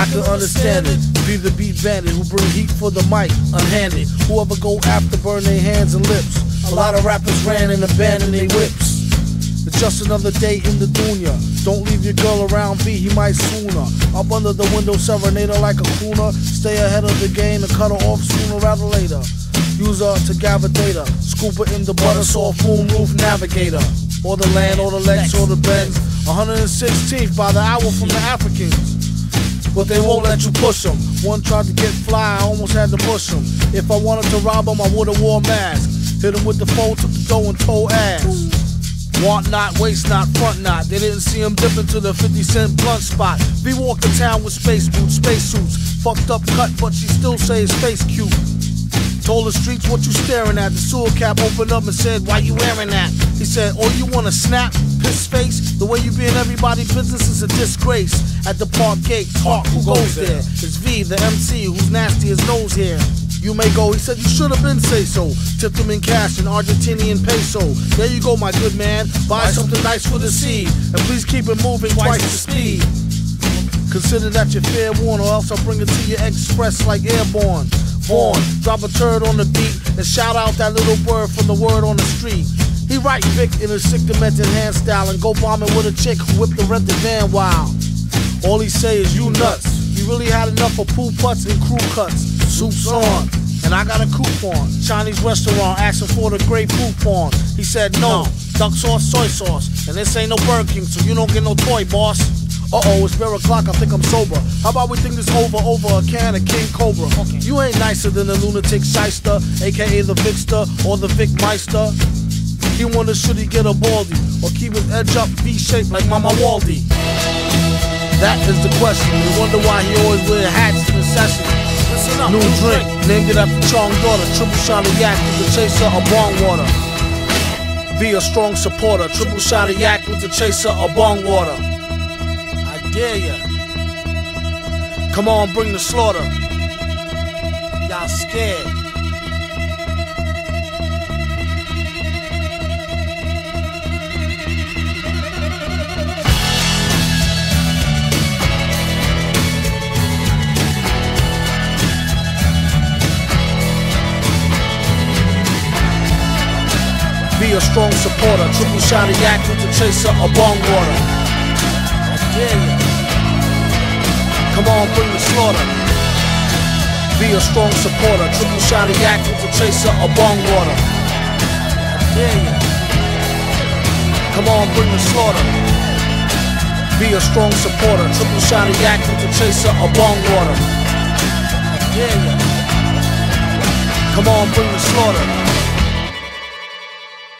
I can understand it. Be the beat bandit who bring heat for the mic, unhanded. Whoever go after burn their hands and lips. A lot of rappers ran and abandoned their whips. It's just another day in the dunya. Don't leave your girl around V, he might sooner. Up under the window, serenade her like a crooner. Stay ahead of the game and cut her off sooner rather later. Use her to gravitate her. Scoop her in the butter soft moon roof navigator. Or the land, or the Lex, or the Benz. 116th by the hour from the Africans. But they won't let you push them. One tried to get fly, I almost had to push him. If I wanted to rob him, I would've wore a mask. Hit him with the phone, took the dough and told ass. Want not, waste not, front not. They didn't see him dip into the 50 cent blunt spot. V walked the town with space boots, space suits. Fucked up cut, but she still say face cute. Told the streets what you staring at. The sewer cap opened up and said, Why you wearing that? He said, Oh, you wanna snap? Piss face? The way you be in everybody's business is a disgrace. At the park gate, talk, who goes there? It's V, the MC, who's nasty as nose hair. You may go, he said you should have been say so. Tipped him in cash in Argentinian peso. There you go, my good man. Buy something nice for the seed. And please keep it moving twice the speed. Consider that you're fair warned, or else I'll bring it to you express like airborne. Born, drop a turd on the beat and shout out that little word from the word on the street. He write Vic in a sick demented hand style and go bombing with a chick who whipped the rented van wild. All he say is you nuts. He really had enough of pool putts and crew cuts. Soup's on. And I got a coupon. Chinese restaurant asking for the great coupon. He said no. Duck sauce, soy sauce. And this ain't no Burger King, so you don't get no toy, boss. Uh oh, it's bare o'clock, I think I'm sober. How about we think this over over a can of King Cobra? You ain't nicer than the lunatic shyster, aka the Vicster or the Vic Meister. He wonder should he get a baldy or keep his edge up V shaped like Mama Waldy. That is the question. You wonder why he always wear hats in the session. New drink, named it after Chong daughter. Triple shot of yak with the chaser of bong water. Be a strong supporter. Triple shot of yak with the chaser of bong water. I dare ya. Come on, bring the slaughter. Y'all scared. A strong supporter. Triple shot of yak with the chaser of bong water. Dare ya. Come on, bring the slaughter. Be a strong supporter. Triple shot of yak with the chaser of bong water. Dare ya. Come on, bring the slaughter. Be a strong supporter. Triple shot of yak with the chaser of bong water. Dare ya. Come on, bring the slaughter.